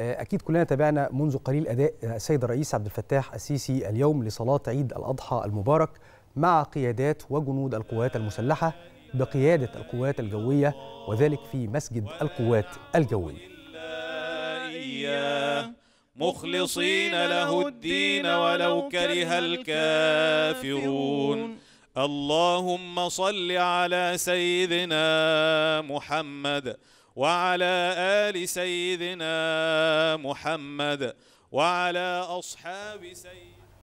أكيد كلنا تابعنا منذ قليل أداء السيد الرئيس عبد الفتاح السيسي اليوم لصلاة عيد الأضحى المبارك مع قيادات وجنود القوات المسلحة بقيادة القوات الجوية وذلك في مسجد القوات الجوية مخلصين له الدين ولو كره الكافرون. اللهم صل على سيدنا محمد وعلى آل سيدنا محمد وعلى أصحاب سيدنا